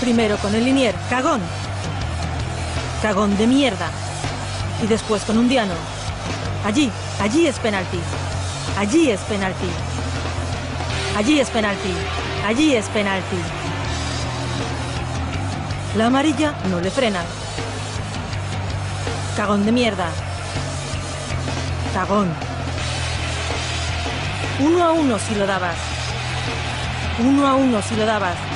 Primero con el linier, cagón. Cagón de mierda. Y después con un diano. Allí, allí es penalti. Allí es penalti. Allí es penalti. Allí es penalti. La amarilla no le frena. Cagón de mierda. Cagón. Uno a uno si lo dabas. Uno a uno si lo dabas.